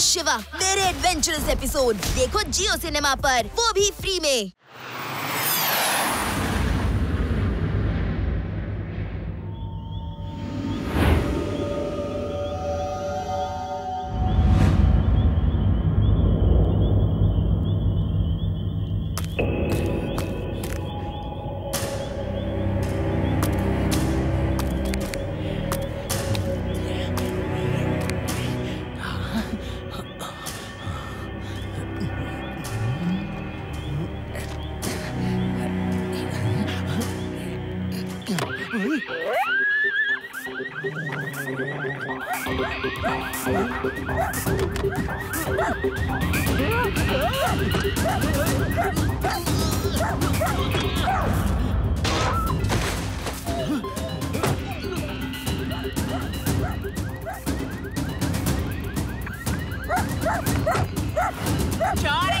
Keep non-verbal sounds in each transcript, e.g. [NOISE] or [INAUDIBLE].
शिवा मेरे adventurous episode देखो जियो cinema पर वो भी फ्री में। चोर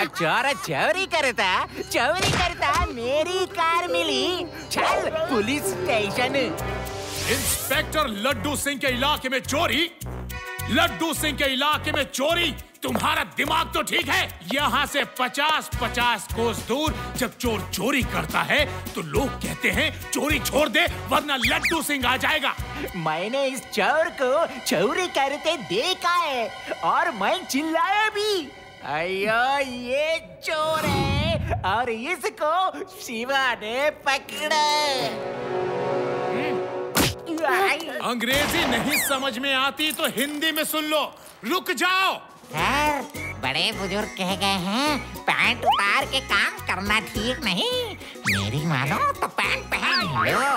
ये चोर चोरी करता चोरी करता मेरी कार मिली। चल police station. Inspector Laddu Singh के इलाके में चोरी। लड्डू सिंह के इलाके में चोरी। तुम्हारा दिमाग तो ठीक है। यहाँ से पचास पचास कोस दूर जब चोर चोरी करता है तो लोग कहते हैं चोरी छोड़ दे वरना लड्डू सिंह आ जाएगा। मैंने इस चोर को चोरी करते देखा है और मैं चिल्लाया भी। अयो ये चोर है और इसको शिवा ने पकड़ा। अंग्रेज़ी नहीं समझ में आती तो हिंदी में सुन लो। रुक जाओ। सर बड़े बुज़ुर्ग कह गए हैं पैंट उतार के काम करना ठीक नहीं। मेरी मानो तो पैंट पहन लो।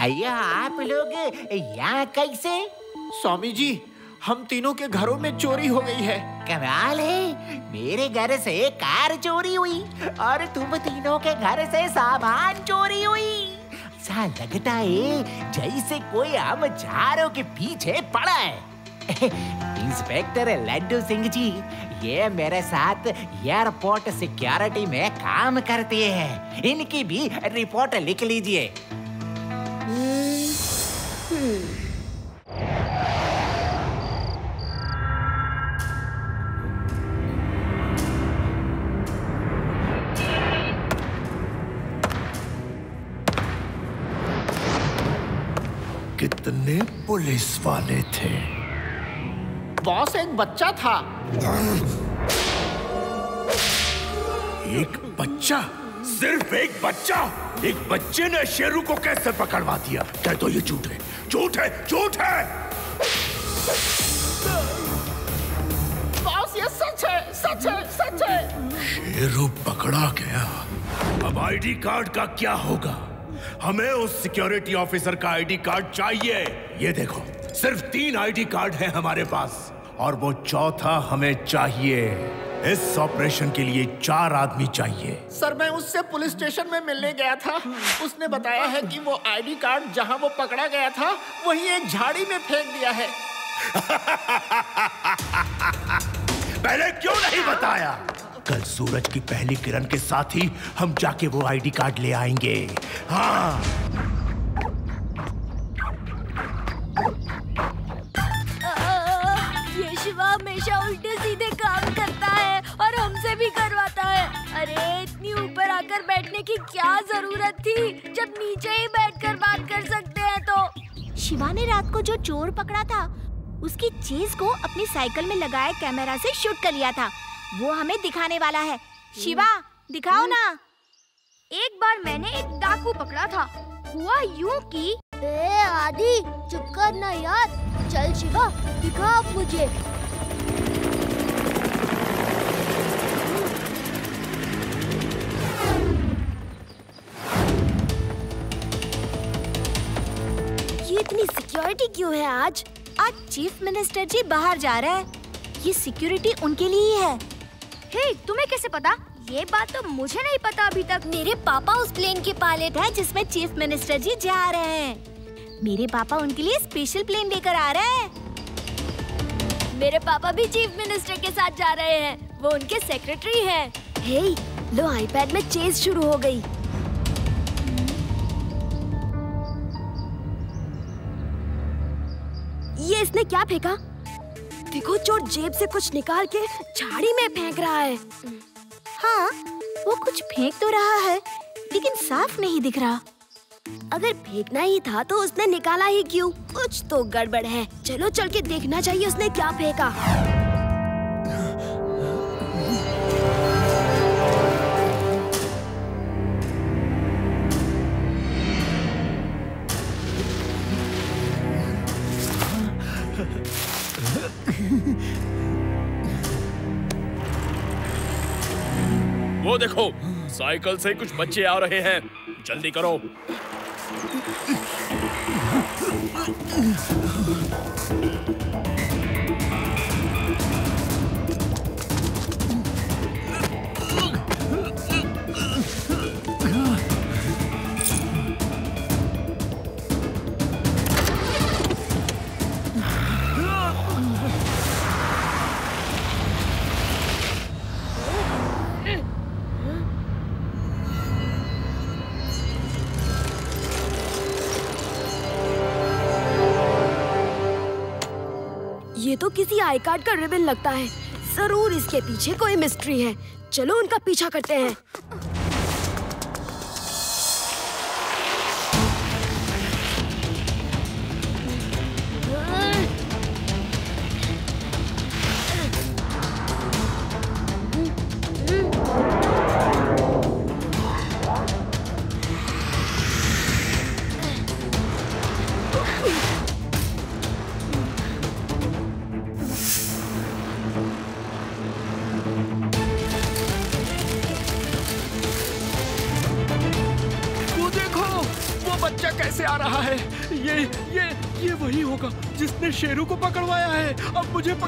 अयो आप लोग यहाँ कैसे? स्वामी जी हम तीनों के घरों में चोरी हो गई है। कमाल है। मेरे घर से कार चोरी हुई और तुम तीनों के घर से सामान चोरी हुई। ऐसा लगता है जैसे कोई हम चारों के पीछे पड़ा है। इंस्पेक्टर लड्डू सिंह जी ये मेरे साथ एयरपोर्ट सिक्योरिटी में काम करते हैं। इनकी भी रिपोर्ट लिख लीजिए। पुलिस वाले थे। बॉस एक बच्चा था। एक बच्चा? सिर्फ़ एक बच्चा? एक बच्चे ने शेरू को कैसे पकड़वा दिया? कह तो ये झूठ है। झूठ है झूठ है! बॉस ये सच सच है सच है सच है। शेरू पकड़ा गया। अब आईडी कार्ड का क्या होगा? हमें उस सिक्योरिटी ऑफिसर का आईडी कार्ड चाहिए। ये देखो सिर्फ़ तीन आईडी कार्ड है हमारे पास और वो चौथा हमें चाहिए। इस ऑपरेशन के लिए चार आदमी चाहिए। सर मैं उससे पुलिस स्टेशन में मिलने गया था। उसने बताया है कि वो आईडी कार्ड जहाँ वो पकड़ा गया था वही एक झाड़ी में फेंक दिया है। [LAUGHS] पहले क्यों नहीं बताया? कल सूरज की पहली किरण के साथ ही हम जाके वो आईडी कार्ड ले आएँगे। हाँ। ये शिवा हमेशा उल्टे सीधे काम करता है और हमसे भी करवाता है। अरे इतनी ऊपर आकर बैठने की क्या ज़रूरत थी? जब नीचे ही बैठकर बात कर सकते हैं तो। शिवा ने रात को जो चोर पकड़ा था उसकी चीज़ को अपनी साइकिल में लगाए कैमरा से शूट कर लिया था। वो हमें दिखाने वाला है। शिवा दिखाओ ना। एक बार मैंने एक डाकू पकड़ा था। हुआ यूँ कि ए आदि चुप कर ना यार। चल शिवा दिखा आप मुझे। ये इतनी सिक्योरिटी क्यों है आज? आज चीफ मिनिस्टर जी बाहर जा रहे हैं। ये सिक्योरिटी उनके लिए ही है। हे तुम्हें कैसे पता? ये बात तो मुझे नहीं पता अभी तक। मेरे पापा उस प्लेन के पायलट है जिसमें चीफ मिनिस्टर जी जा रहे हैं। मेरे पापा उनके लिए स्पेशल प्लेन लेकर आ रहे हैं। मेरे पापा भी चीफ मिनिस्टर के साथ जा रहे हैं। वो उनके सेक्रेटरी हैं। हे लो आईपैड में चेज शुरू हो गई। ये इसने क्या फेंका? देखो चोर जेब से कुछ निकाल के झाड़ी में फेंक रहा है। हाँ वो कुछ फेंक तो रहा है, लेकिन साफ़ नहीं दिख रहा। अगर फेंकना ही था तो उसने निकाला ही क्यों? कुछ तो गड़बड़ है। चलो चल के देखना चाहिए उसने क्या फेंका। देखो साइकिल से कुछ बच्चे आ रहे हैं। जल्दी करो। किसी आई कार्ड का रिबन लगता है। ज़रूर इसके पीछे कोई मिस्ट्री है। चलो उनका पीछा करते हैं।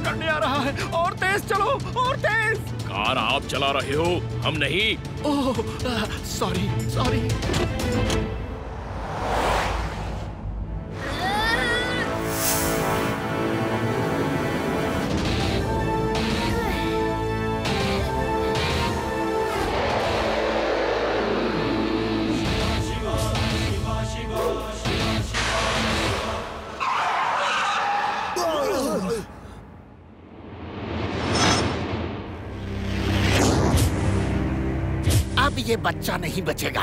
पकड़ने आ रहा है। और तेज चलो और तेज। कार आप चला रहे हो हम नहीं। ओह सॉरी सॉरी ये बच्चा नहीं बचेगा।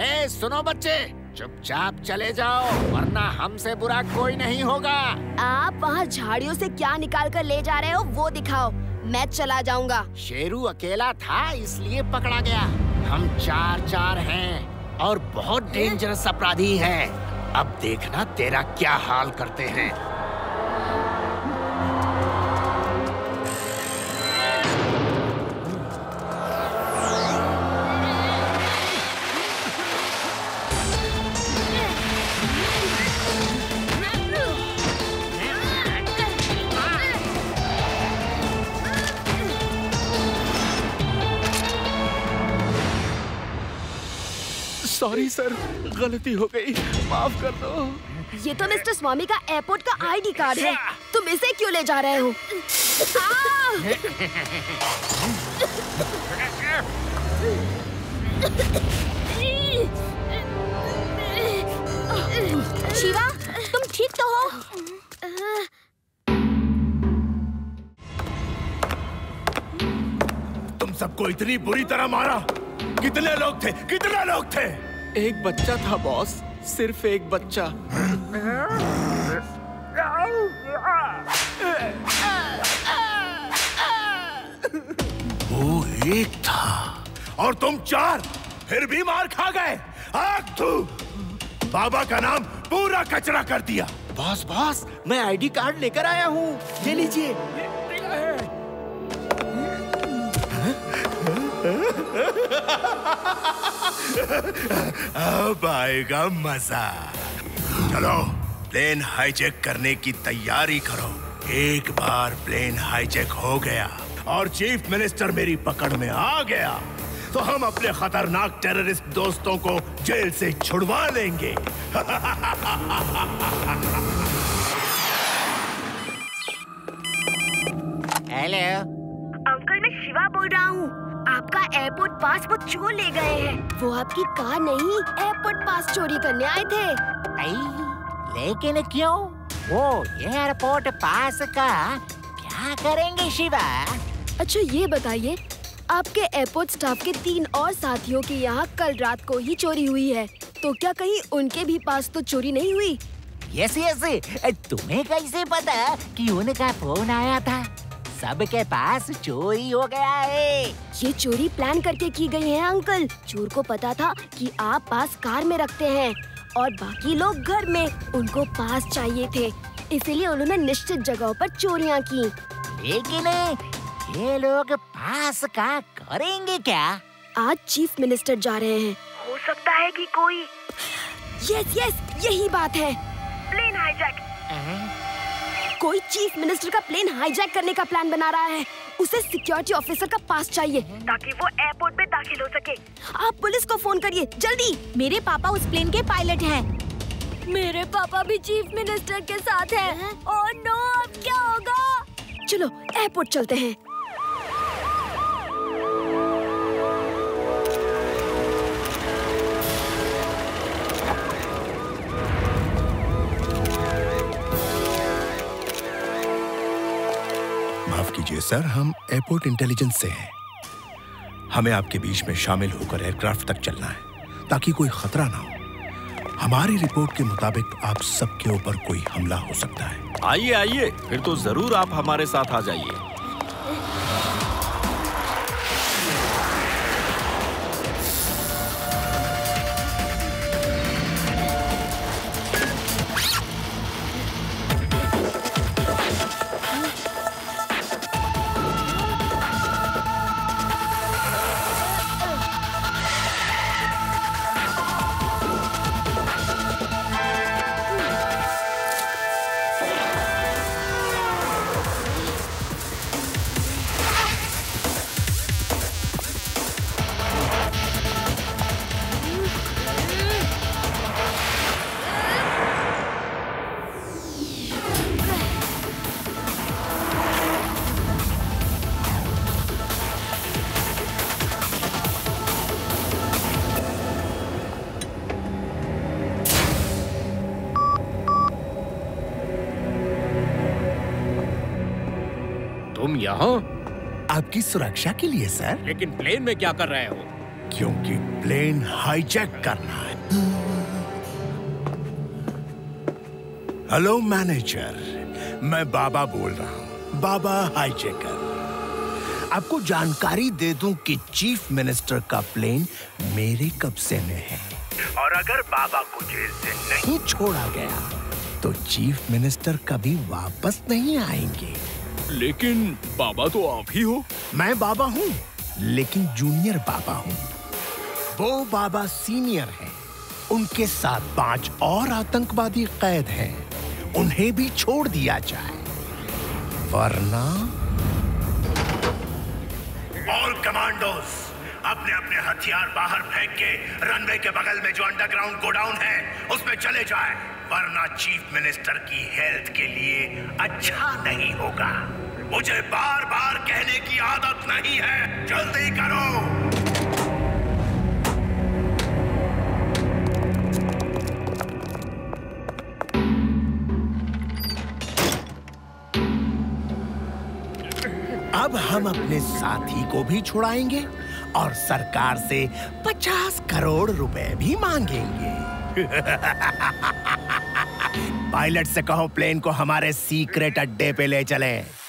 ए सुनो बच्चे चुपचाप चले जाओ वरना हमसे बुरा कोई नहीं होगा। आप वहाँ झाड़ियों से क्या निकाल कर ले जा रहे हो वो दिखाओ। मैं चला जाऊँगा। शेरू अकेला था इसलिए पकड़ा गया। हम चार चार हैं और बहुत डेंजरस अपराधी हैं। अब देखना तेरा क्या हाल करते हैं। सॉरी सर गलती हो गई। माफ़ कर दो। ये तो मिस्टर स्वामी का एयरपोर्ट का आईडी कार्ड है। तुम इसे क्यों ले जा रहे हो? शिवा तुम ठीक तो हो? तुम सबको इतनी बुरी तरह मारा। कितने लोग थे? कितने लोग थे? एक बच्चा था बॉस। सिर्फ़ एक बच्चा। वो एक था। और तुम चार फिर भी मार खा गए। आग तू बाबा का नाम पूरा कचरा कर दिया। बॉस बॉस मैं आईडी कार्ड लेकर आया हूँ। ले लीजिए। अब आएगा मज़ा। चलो प्लेन हाईजैक करने की तैयारी करो। एक बार प्लेन हाईजैक हो गया और चीफ मिनिस्टर मेरी पकड़ में आ गया। तो हम अपने खतरनाक टेररिस्ट दोस्तों को जेल से छुड़वा लेंगे हेलो [LAUGHS] अंकल मैं शिवा बोल रहा हूँ। आपका एयरपोर्ट पास वो चोर ले गए हैं। वो आपकी कार नहीं एयरपोर्ट पास चोरी करने आए थे। आई, लेकिन क्यों? वो एयरपोर्ट पास का क्या करेंगे शिवा? अच्छा ये बताइए आपके एयरपोर्ट स्टाफ के तीन और साथियों के यहाँ कल रात को ही चोरी हुई है। तो क्या कहीं उनके भी पास तो चोरी नहीं हुई? यस यस तुम्हें कैसे पता कि उनका फ़ोन आया था? सबके पास चोरी हो गया है। ये चोरी प्लान करके की गई है अंकल। चोर को पता था कि आप पास कार में रखते हैं और बाकी लोग घर में उनको पास चाहिए थे। इसीलिए उन्होंने निश्चित जगहों पर चोरियाँ की। लेकिन ये लोग पास का करेंगे क्या? आज चीफ मिनिस्टर जा रहे हैं। हो सकता है कि कोई यस यस यही बात है। Plane hijack. कोई चीफ मिनिस्टर का प्लेन हाईजैक करने का प्लान बना रहा है। उसे सिक्योरिटी ऑफिसर का पास चाहिए। ताकि वो एयरपोर्ट में दाखिल हो सके। आप पुलिस को फ़ोन करिए जल्दी। मेरे पापा उस प्लेन के पायलट हैं। मेरे पापा भी चीफ मिनिस्टर के साथ हैं? और नो अब क्या होगा? चलो एयरपोर्ट चलते हैं। कीजिए, सर। हम एयरपोर्ट इंटेलिजेंस से हैं। हमें आपके बीच में शामिल होकर एयरक्राफ्ट तक चलना है, ताकि कोई खतरा ना हो। हमारी रिपोर्ट के मुताबिक आप सबके ऊपर कोई हमला हो सकता है। आइए आइए। फिर तो ज़रूर आप हमारे साथ आ जाइए। तुम यहाँ आपकी सुरक्षा के लिए सर। लेकिन प्लेन में क्या कर रहे हो? क्योंकि प्लेन हाईजैक करना है। Hello manager. मैं बाबा बोल रहा हूँ। बाबा हाईजैकर। आपको जानकारी दे दूँ कि चीफ मिनिस्टर का प्लेन मेरे कब्जे में है। और अगर बाबा को जेल से नहीं छोड़ा गया तो चीफ मिनिस्टर कभी वापस नहीं आएँगे। लेकिन बाबा तो आप ही हो। मैं बाबा हूँ लेकिन जूनियर बाबा हूँ। वो बाबा सीनियर है। उनके साथ पाँच और आतंकवादी कैद हैं। उन्हें भी छोड़ दिया जाए। वरना ऑल कमांडोज अपने अपने हथियार बाहर फेंक के रनवे के बगल में जो अंडरग्राउंड गोडाउन है, उसमें चले जाए। वरना चीफ मिनिस्टर की हेल्थ के लिए अच्छा नहीं होगा। मुझे बार बार कहने की आदत नहीं है। जल्दी करो। अब हम अपने साथी को भी छुड़ाएँगे। और सरकार से पचास करोड़ रुपए भी मांगेंगे। [LAUGHS] पायलट से कहो, प्लेन को हमारे सीक्रेट अड्डे पे ले चले।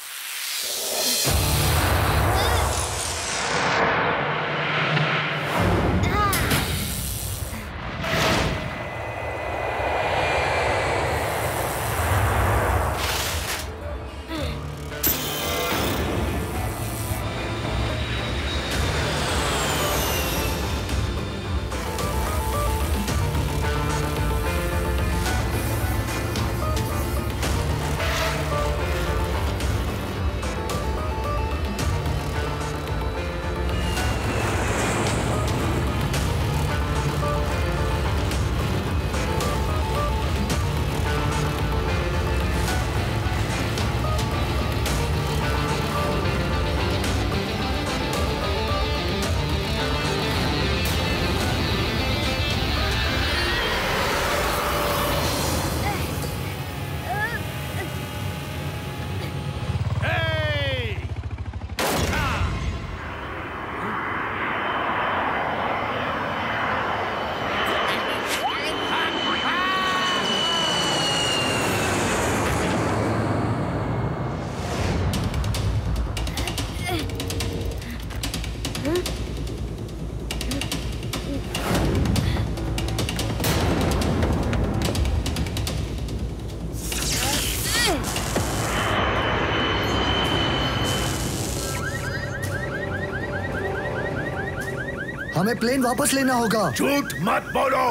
हमें प्लेन वापस लेना होगा। झूठ मत बोलो।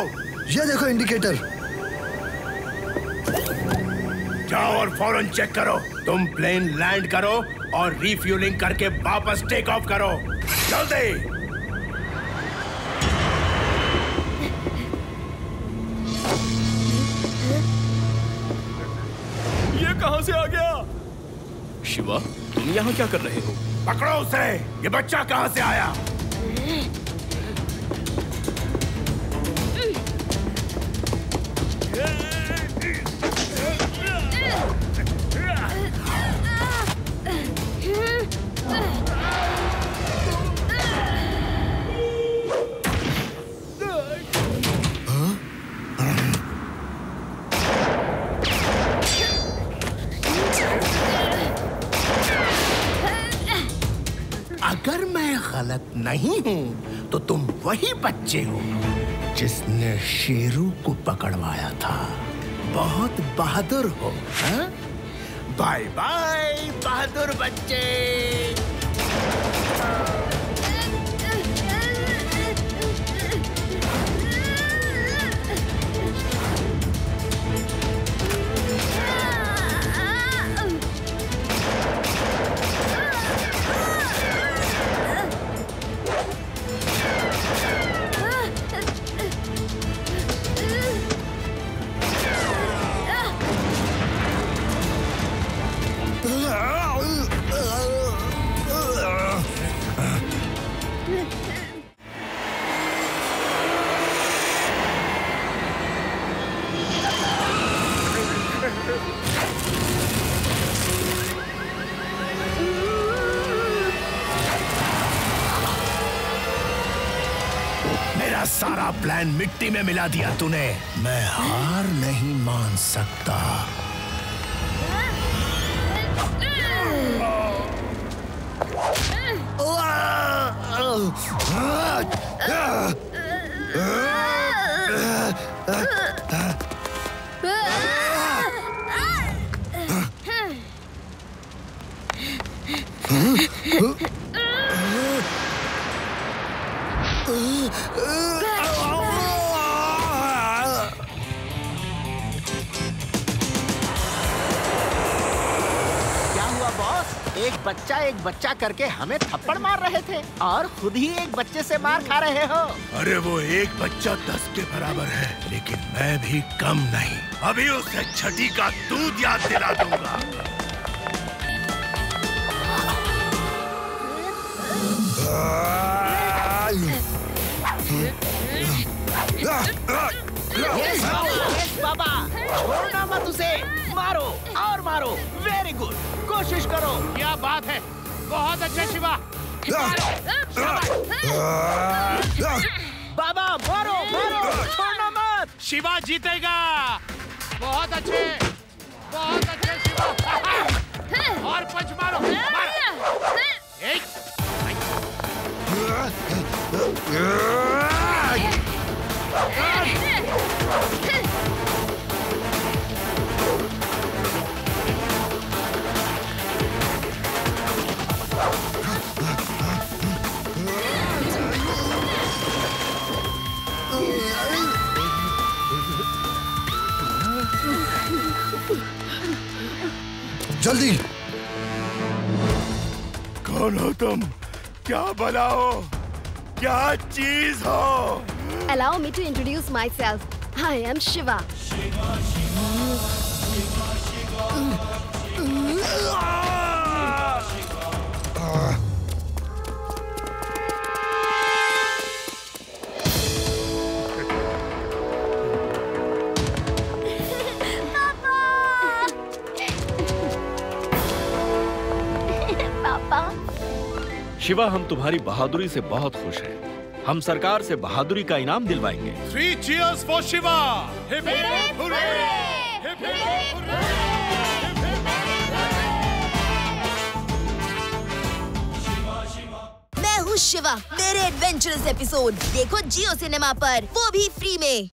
ये देखो इंडिकेटर जाओ और फ़ौरन चेक करो। तुम प्लेन लैंड करो और रिफ्यूलिंग करके वापस टेक ऑफ़ करो। जल्दी! ये कहाँ से आ गया? शिवा तुम यहाँ क्या कर रहे हो? पकड़ो उसे! ये बच्चा कहाँ से आया? तो तुम वही बच्चे हो जिसने शेरू को पकड़वाया था बहुत बहादुर हो हाँ? बाय बाय बहादुर बच्चे मेरा सारा प्लान मिट्टी में मिला दिया तूने। मैं हार नहीं मान सकता। क्या बच्चा एक बच्चा करके हमें थप्पड़ मार रहे थे और खुद ही एक बच्चे से मार खा रहे हो अरे वो एक बच्चा दस के बराबर है लेकिन मैं भी कम नहीं अभी उसे छठी का दूध याद दिला दूँगा यस यस बाबा छोड़ना मत उसे मारो और मारो. वेरी गुड कोशिश करो. क्या बात है? बहुत अच्छा शिवा. बाबा मारो मारो. छोड़ना मत शिवा जीतेगा. बहुत अच्छे. बहुत अच्छे शिवा. बुलाओ क्या चीज़ हो? Allow me to introduce myself I am Shiva Shiva हम तुम्हारी बहादुरी से बहुत खुश हैं। हम सरकार से बहादुरी का इनाम दिलवाएँगे। Three cheers for Shiva hip hip hurray hip hip hurray मैं हूँ शिवा मेरे एडवेंचरस एपिसोड देखो जियो सिनेमा पर वो भी फ्री में।